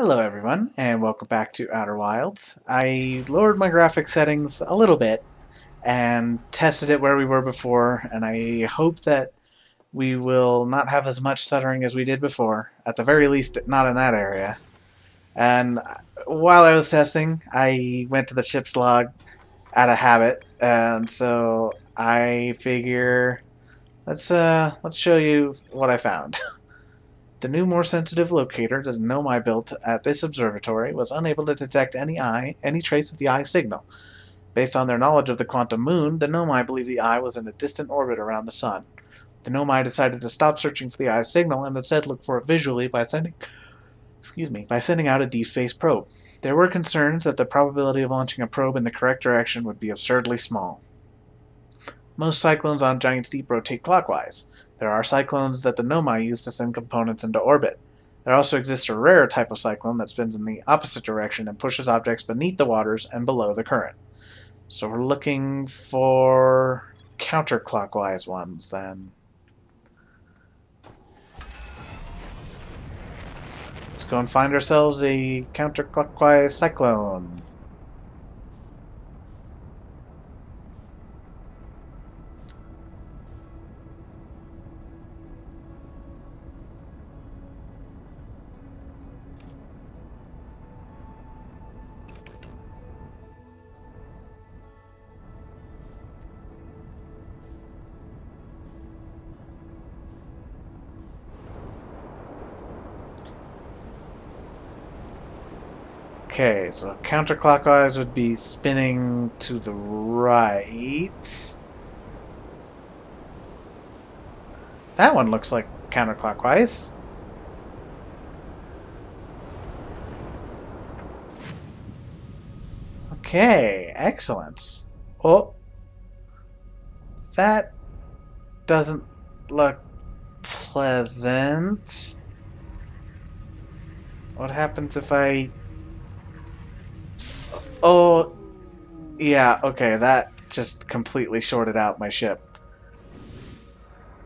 Hello everyone, and welcome back to Outer Wilds. I lowered my graphic settings a little bit and tested it where we were before, and I hope that we will not have as much stuttering as we did before, at the very least not in that area. And while I was testing, I went to the ship's log out of habit, and so I figure let's uh let's show you what I found. The new, more sensitive locator that the Nomai built at this observatory was unable to detect any eye, any trace of the eye signal. Based on their knowledge of the quantum moon, the Nomai believed the eye was in a distant orbit around the sun. The Nomai decided to stop searching for the eye signal and instead look for it visually by sending excuse me, by sending out a deep space probe. There were concerns that the probability of launching a probe in the correct direction would be absurdly small. Most cyclones on Giant's Deep rotate clockwise. There are cyclones that the Nomai use to send components into orbit. There also exists a rare type of cyclone that spins in the opposite direction and pushes objects beneath the waters and below the current. So we're looking for counterclockwise ones then. Let's go and find ourselves a counterclockwise cyclone. Okay, so counterclockwise would be spinning to the right. That one looks like counterclockwise. Okay, excellent. Oh, that doesn't look pleasant. What happens if I Oh, yeah, okay, that just completely shorted out my ship.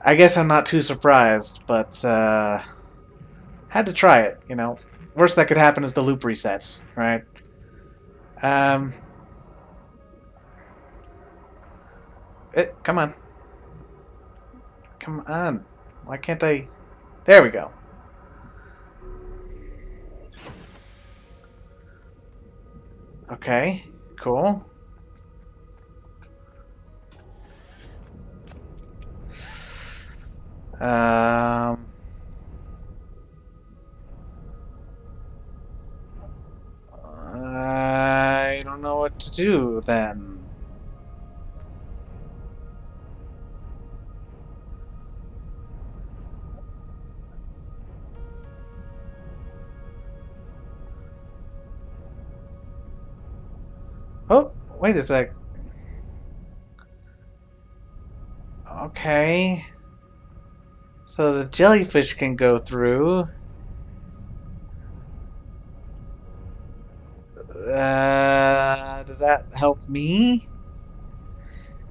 I guess I'm not too surprised, but, uh, had to try it, you know. Worst that could happen is the loop resets, right? Um, it, eh, come on. Come on. Why can't I... There we go. Okay, cool. Um... I don't know what to do then. Oh, wait a sec. Okay. So the jellyfish can go through. Uh, does that help me?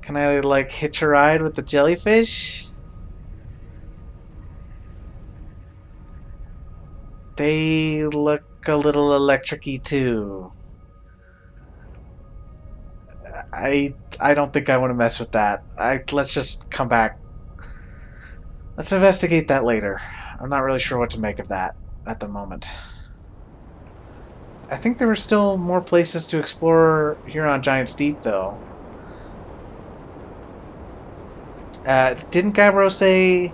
Can I, like, hitch a ride with the jellyfish? They look a little electricy too. I I don't think I want to mess with that. I let's just come back. Let's investigate that later. I'm not really sure what to make of that at the moment. I think there were still more places to explore here on Giant's Deep, though. Uh, didn't Gabbro say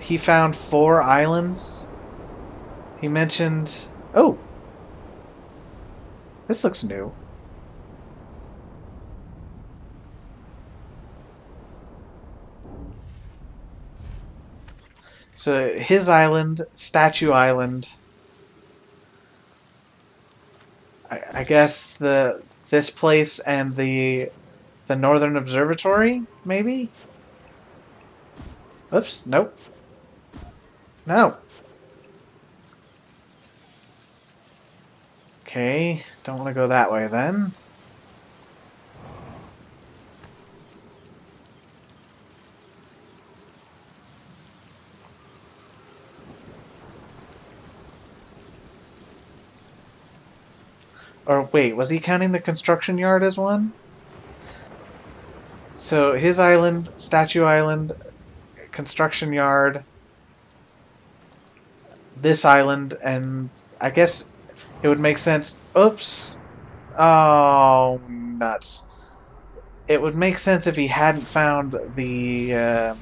he found four islands? He mentioned... Oh! This looks new. So his island, Statue Island. I, I guess the this place and the the Northern Observatory, maybe. Oops, nope. No. Okay, don't want to go that way then. Or wait, was he counting the construction yard as one? So his island, Statue Island, construction yard, this island, and I guess it would make sense. Oops. Oh, nuts. It would make sense if he hadn't found the uh,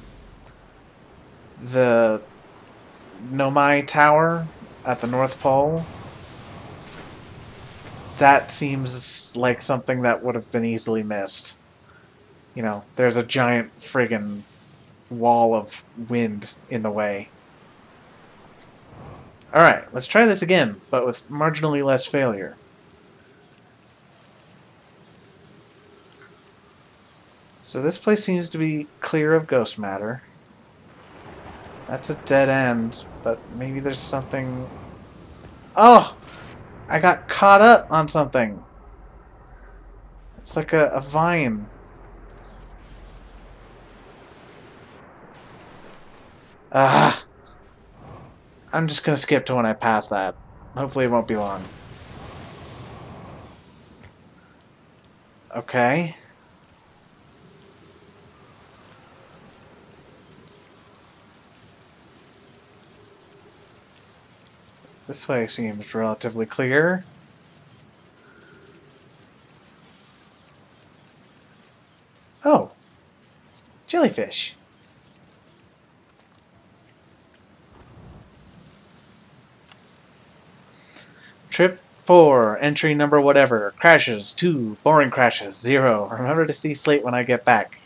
the Nomai Tower at the North Pole. That seems like something that would have been easily missed. You know, there's a giant friggin' wall of wind in the way. Alright, let's try this again, but with marginally less failure. So this place seems to be clear of ghost matter. That's a dead end, but maybe there's something... Oh! I got caught up on something! It's like a, a vine. Ah! I'm just gonna skip to when I pass that. Hopefully it won't be long. Okay. This way seems relatively clear. Oh! Jellyfish! Trip 4, entry number whatever. Crashes 2, boring crashes 0. Remember to see Slate when I get back.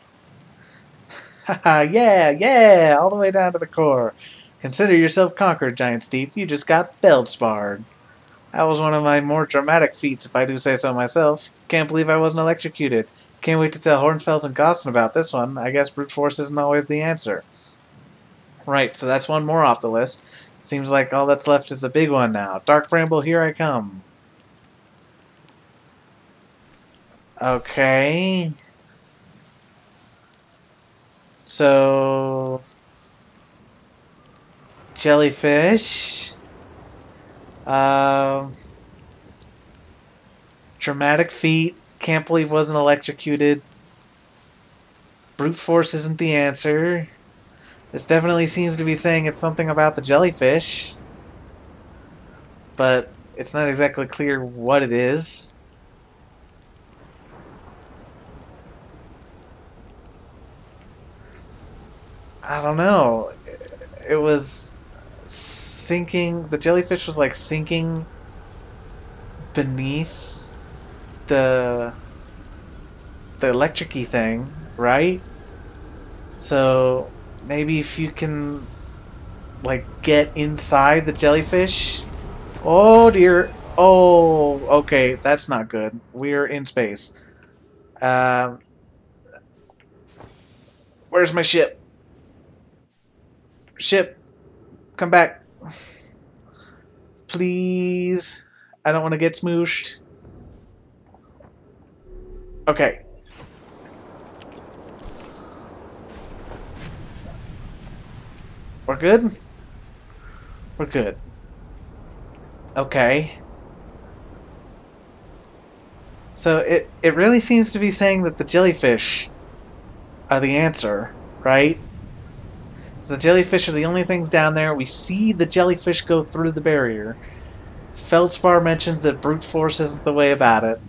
Haha, yeah, yeah, all the way down to the core. Consider yourself conquered, Giant's Deep. You just got feldsparred. That was one of my more dramatic feats, if I do say so myself. Can't believe I wasn't electrocuted. Can't wait to tell Hornfels and Gossan about this one. I guess brute force isn't always the answer. Right, so that's one more off the list. Seems like all that's left is the big one now. Dark Bramble, here I come. Okay. So... Jellyfish. Um... Dramatic feat. Can't believe wasn't electrocuted. Brute force isn't the answer. This definitely seems to be saying it's something about the jellyfish. But it's not exactly clear what it is. I don't know. It was sinking. The jellyfish was like sinking beneath the the electricy thing, right? So maybe if you can like get inside the jellyfish. Oh dear. Oh, okay, that's not good. We're in space. Um, where's my ship? Ship, come back. Please. I don't want to get smooshed. Okay. We're good? We're good. Okay. So it, it really seems to be saying that the jellyfish are the answer, right? So the jellyfish are the only things down there. We see the jellyfish go through the barrier. Feldspar mentions that brute force isn't the way about it.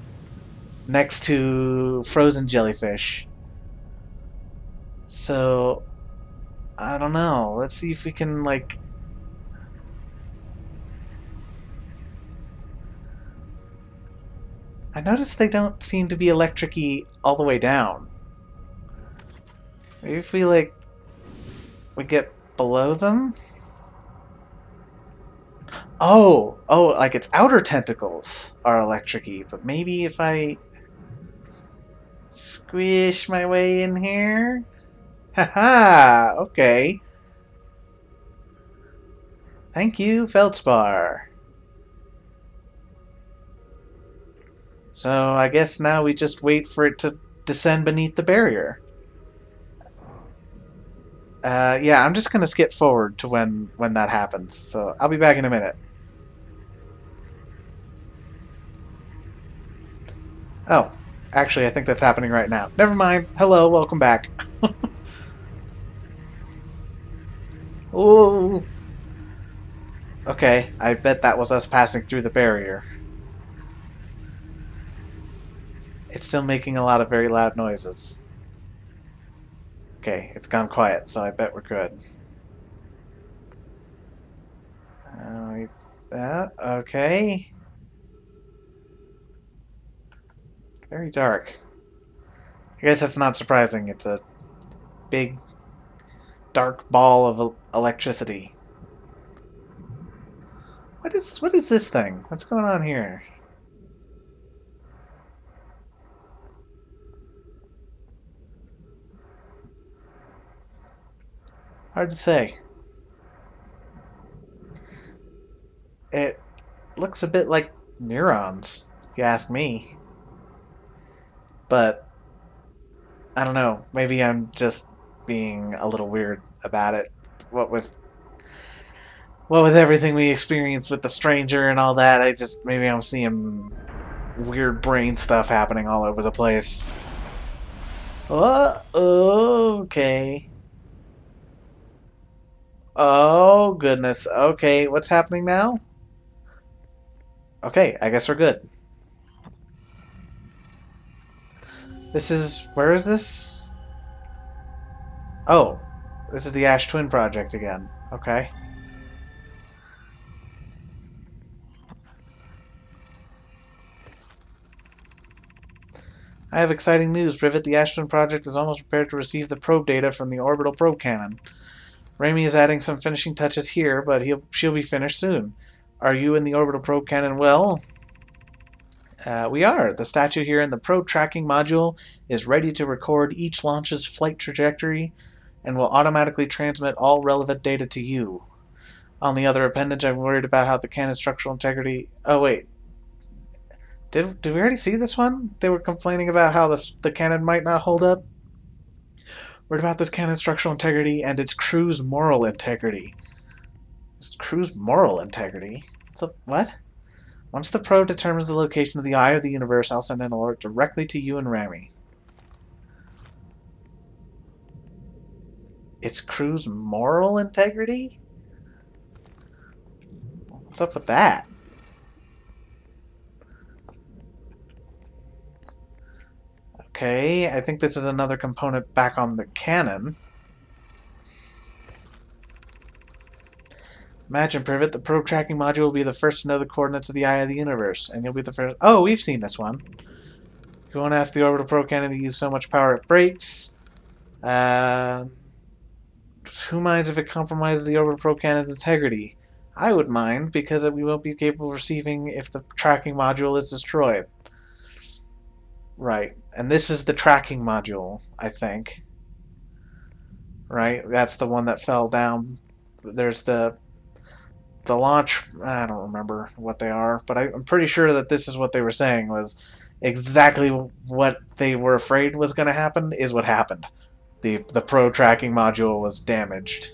Next to frozen jellyfish. So I don't know. Let's see if we can, like... I notice they don't seem to be electricy all the way down. Maybe if we, like, we get below them? Oh! Oh, like its outer tentacles are electricy, but maybe if I squish my way in here? Haha, okay. Thank you, Feldspar. So I guess now we just wait for it to descend beneath the barrier. Uh, yeah, I'm just gonna skip forward to when when that happens. So I'll be back in a minute. Oh, actually, I think that's happening right now. Never mind. Hello, welcome back. Ooh. Okay, I bet that was us passing through the barrier. It's still making a lot of very loud noises. Okay, it's gone quiet, so I bet we're good. Uh, that, okay. Very dark. I guess that's not surprising. It's a big, dark ball of electricity. What is what is this thing? What's going on here? Hard to say. It looks a bit like neurons, if you ask me. But I don't know. Maybe I'm just being a little weird about it. What with what with everything we experienced with the stranger and all that, I just maybe I'm seeing weird brain stuff happening all over the place. Oh, okay. Oh, goodness. Okay, what's happening now? Okay, I guess we're good. This is... Where is this? Oh, this is the Ash Twin Project again. Okay. I have exciting news, Privet. The Ash Twin Project is almost prepared to receive the probe data from the orbital probe cannon. Ramie is adding some finishing touches here, but he'll, she'll be finished soon. Are you in the orbital probe cannon well? Uh, we are. The statue here in the probe tracking module is ready to record each launch's flight trajectory and will automatically transmit all relevant data to you. On the other appendage, I'm worried about how the cannon's structural integrity... Oh, wait. Did, did we already see this one? They were complaining about how the cannon might not hold up? Worried about this cannon's structural integrity and its crew's moral integrity. Its crew's moral integrity? What? Once the probe determines the location of the eye of the universe, I'll send an alert directly to you and Ramie. Its crew's moral integrity? What's up with that? Okay, I think this is another component back on the cannon. Imagine, Privet, the probe tracking module will be the first to know the coordinates of the eye of the universe, and you'll be the first... Oh, we've seen this one. Go won't ask the orbital probe cannon to use so much power it breaks. Uh, who minds if it compromises the orbital probe cannon's integrity? I would mind, because we won't be capable of receiving if the tracking module is destroyed. Right, and this is the tracking module, I think. Right, that's the one that fell down. There's the the launch, I don't remember what they are, but I, am pretty sure that this is what they were saying was exactly what they were afraid was going to happen is what happened. The, the pro tracking module was damaged.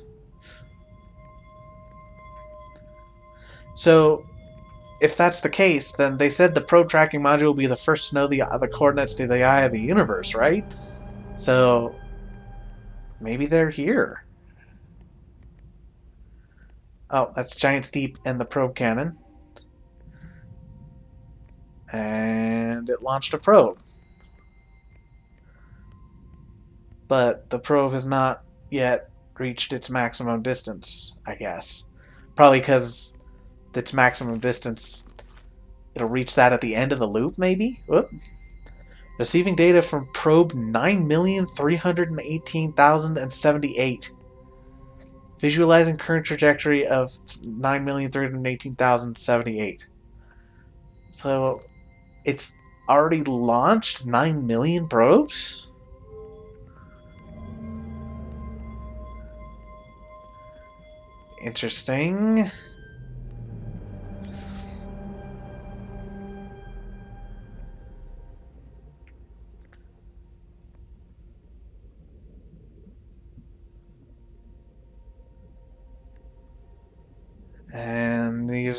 So, if that's the case, then they said the probe tracking module will be the first to know the, the coordinates to the eye of the universe, right? So, maybe they're here. Oh, that's Giant's Deep and the probe cannon. And it launched a probe. But the probe has not yet reached its maximum distance, I guess. Probably because its maximum distance, it'll reach that at the end of the loop, maybe? Whoop. Receiving data from probe 9,318,078. Visualizing current trajectory of 9,318,078. So it's already launched 9 million probes? Interesting.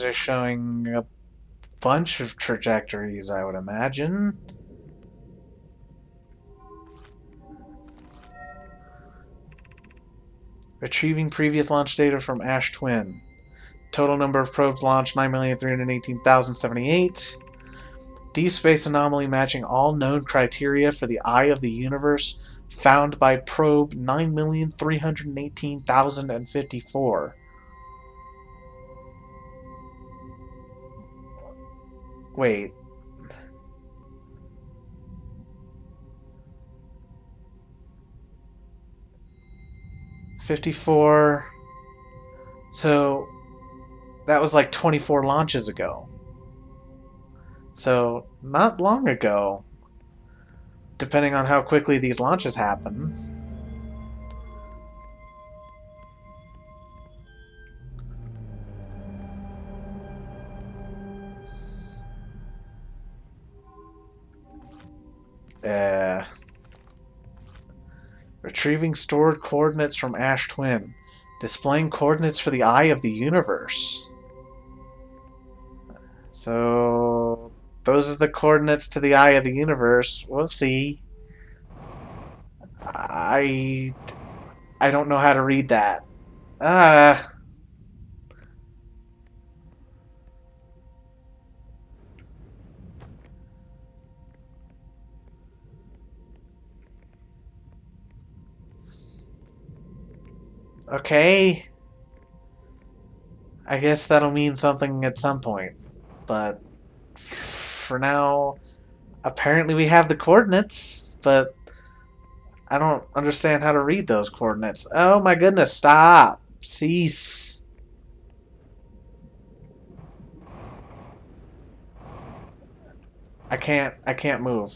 are showing a bunch of trajectories, I would imagine. Retrieving previous launch data from Ash Twin. Total number of probes launched 9,318,078. Deep space anomaly matching all known criteria for the eye of the universe found by probe 9,318,054. Wait. Fifty-four. So that was like twenty-four launches ago. So not long ago. Depending on how quickly these launches happen. Uh, retrieving stored coordinates from Ash Twin. Displaying coordinates for the eye of the universe. So, those are the coordinates to the eye of the universe. Whoopsie. I... I don't know how to read that. Ah... Okay. I guess that'll mean something at some point. But for now, apparently we have the coordinates, but I don't understand how to read those coordinates. Oh my goodness, stop! Cease! I can't, I can't move.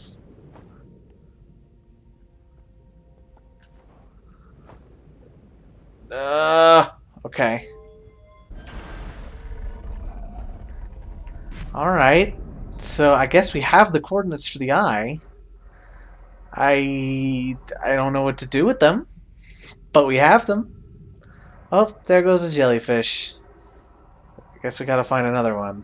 Uh, okay. Alright. So I guess we have the coordinates for the eye. I I don't know what to do with them, but we have them. Oh, there goes a jellyfish. I guess we gotta find another one.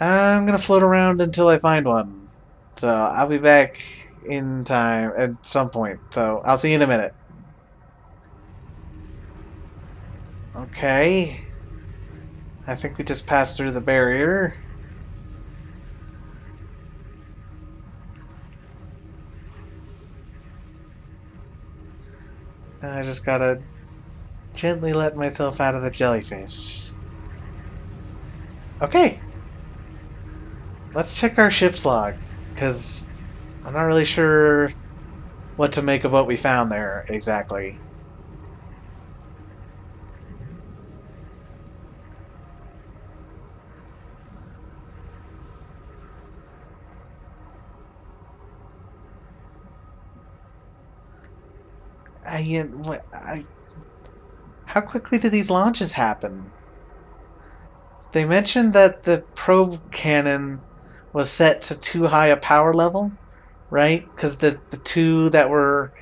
I'm gonna float around until I find one. So I'll be back in time at some point. So I'll see you in a minute. Okay. I think we just passed through the barrier. I just gotta gently let myself out of the jellyfish. Okay. Let's check our ship's log, because I'm not really sure what to make of what we found there exactly. I, uh, I, how quickly do these launches happen? They mentioned that the probe cannon was set to too high a power level, right? Because the, the two that were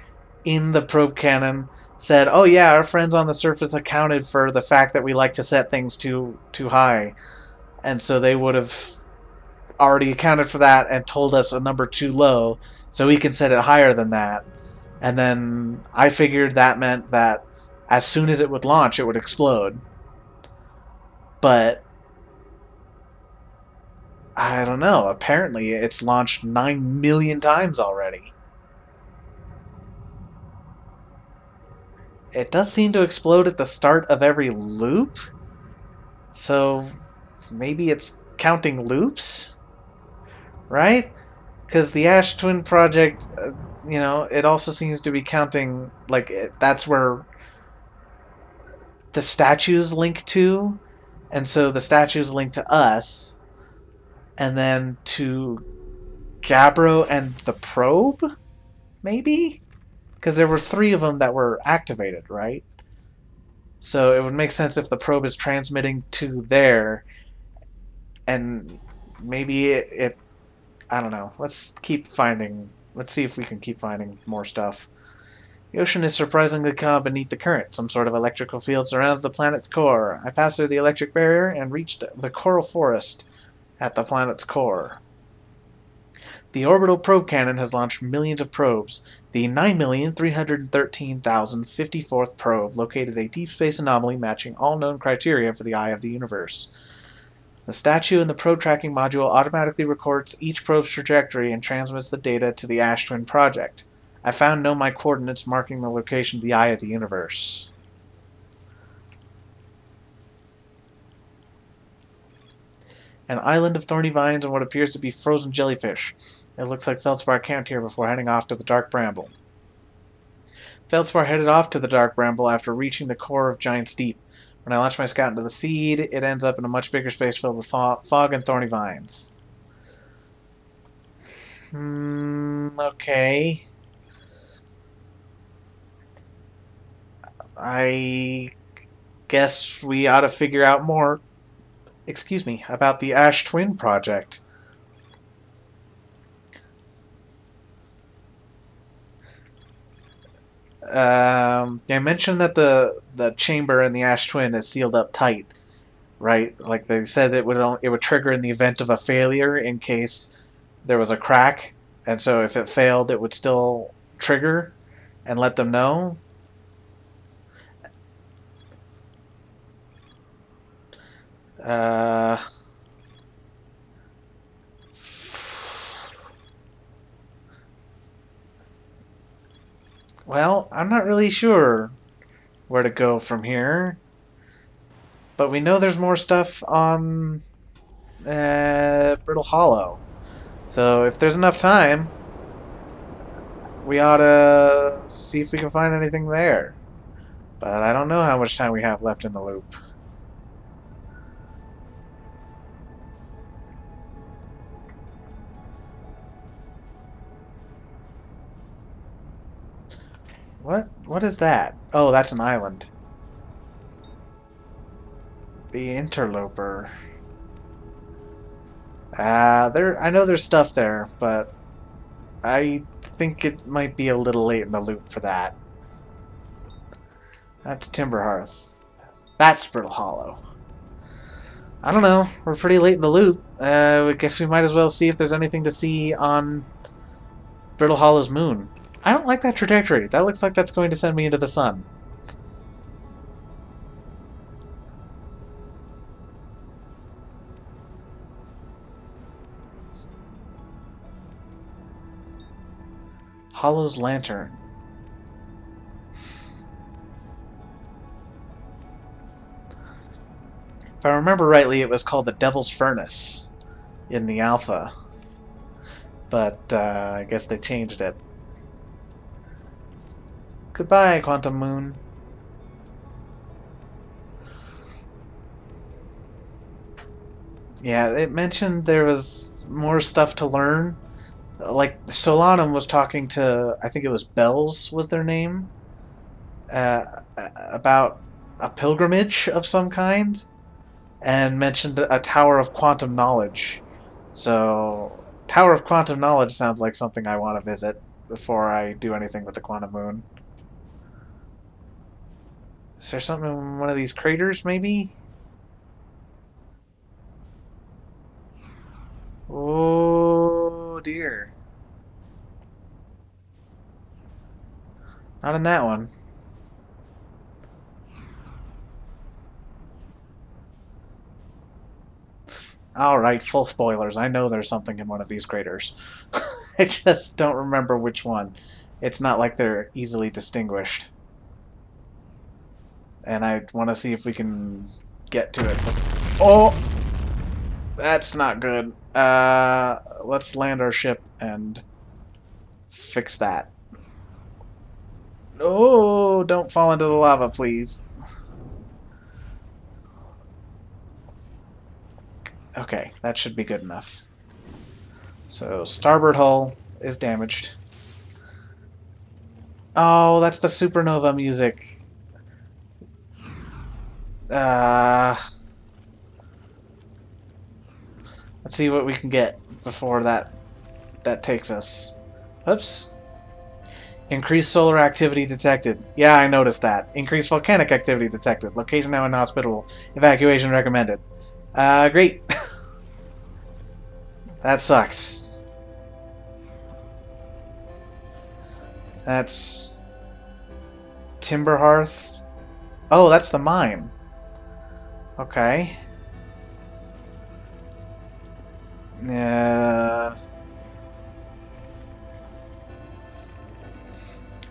in the probe cannon said, "Oh yeah, our friends on the surface accounted for the fact that we like to set things too too high," and so they would have already accounted for that and told us a number too low, so we can set it higher than that. And then I figured that meant that as soon as it would launch, it would explode. But I don't know. Apparently, it's launched 9 million times already. It does seem to explode at the start of every loop. So maybe it's counting loops? Right? Because the Ash Twin project, uh, you know, it also seems to be counting, like, it, that's where the statues link to. And so the statues link to us and then to Gabbro and the probe, maybe? Because there were three of them that were activated, right? So it would make sense if the probe is transmitting to there, and maybe it, it I don't know. Let's keep finding. Let's see if we can keep finding more stuff. The ocean is surprisingly calm beneath the current. Some sort of electrical field surrounds the planet's core. I passed through the electric barrier and reached the coral forest. At the planet's core. The orbital probe cannon has launched millions of probes. The 9,313,054th probe located a deep space anomaly matching all known criteria for the eye of the universe. The statue in the probe tracking module automatically records each probe's trajectory and transmits the data to the Ash Twin project. I found Nomai coordinates marking the location of the eye of the universe. An island of thorny vines and what appears to be frozen jellyfish. It looks like Feldspar camped here before heading off to the Dark Bramble. Feldspar headed off to the Dark Bramble after reaching the core of Giant's Deep. When I launch my scout into the seed, it ends up in a much bigger space filled with fog and thorny vines. Hmm, okay. I guess we ought to figure out more, excuse me, about the Ash Twin project. Um, I mentioned that the the chamber in the Ash Twin is sealed up tight, right? Like they said, it would only, it would trigger in the event of a failure in case there was a crack, and so if it failed, it would still trigger and let them know. Uh, well, I'm not really sure where to go from here. But we know there's more stuff on uh, Brittle Hollow. So if there's enough time, we ought to see if we can find anything there. But I don't know how much time we have left in the loop. What? What is that? Oh, that's an island. The interloper. Uh, there. I know there's stuff there, but I think it might be a little late in the loop for that. That's Timberhearth. That's Brittle Hollow. I don't know. We're pretty late in the loop. Uh, I guess we might as well see if there's anything to see on Brittle Hollow's moon. I don't like that trajectory. That looks like that's going to send me into the sun. Hollow's Lantern. If I remember rightly, it was called the Devil's Furnace in the alpha. But uh, I guess they changed it. Goodbye, Quantum Moon. Yeah, it mentioned there was more stuff to learn. Like, Solanum was talking to, I think it was Bells was their name, uh, about a pilgrimage of some kind, and mentioned a Tower of Quantum Knowledge. So, Tower of Quantum Knowledge sounds like something I want to visit before I do anything with the Quantum Moon. Is there something in one of these craters, maybe? Oh, dear. Not in that one. Alright, full spoilers. I know there's something in one of these craters. I just don't remember which one. It's not like they're easily distinguished and I want to see if we can get to it. Oh! That's not good. Uh, let's land our ship and fix that. Oh, don't fall into the lava, please. Okay, that should be good enough. So, starboard hull is damaged. Oh, that's the supernova music. Uh, let's see what we can get before that that takes us. Oops. Increased solar activity detected. Yeah, I noticed that. Increased volcanic activity detected. Location now inhospitable. Evacuation recommended. Uh, great. That sucks. That's... Timber Hearth. Oh, that's the mine. Okay. Yeah.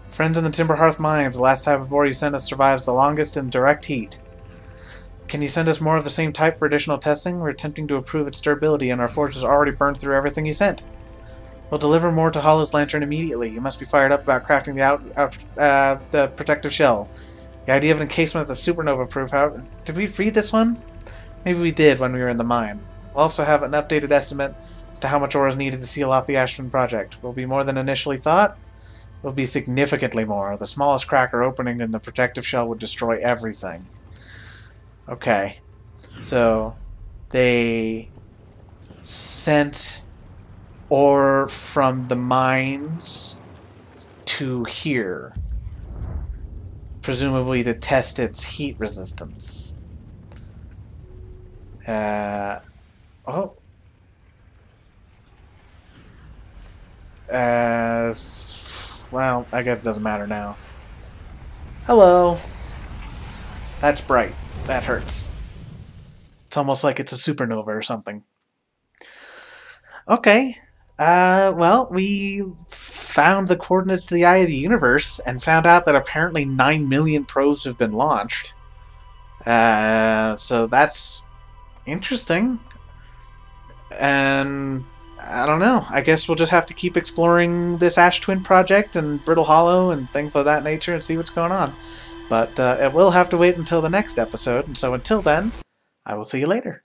Friends in the Timber Hearth Mines. The last type of ore you sent us survives the longest in direct heat. Can you send us more of the same type for additional testing? We're attempting to improve its durability, and our forge has already burned through everything you sent. We'll deliver more to Hollow's Lantern immediately. You must be fired up about crafting the out, out uh, the protective shell. The idea of an encasement with a supernova proof. How did we read this one? Maybe we did when we were in the mine. We'll also have an updated estimate as to how much ore is needed to seal off the Ash Twin project. Will be more than initially thought. Will be significantly more. The smallest cracker opening in the protective shell would destroy everything. Okay. So they sent ore from the mines to here. Presumably to test its heat resistance. Uh, oh. Uh, well, I guess it doesn't matter now. Hello. That's bright. That hurts. It's almost like it's a supernova or something. Okay. Uh, well, we found the coordinates to the eye of the universe and found out that apparently 9 million probes have been launched. Uh, so that's interesting. And I don't know. I guess we'll just have to keep exploring this Ash Twin project and Brittle Hollow and things of that nature and see what's going on. But uh, it will have to wait until the next episode, and so until then, I will see you later.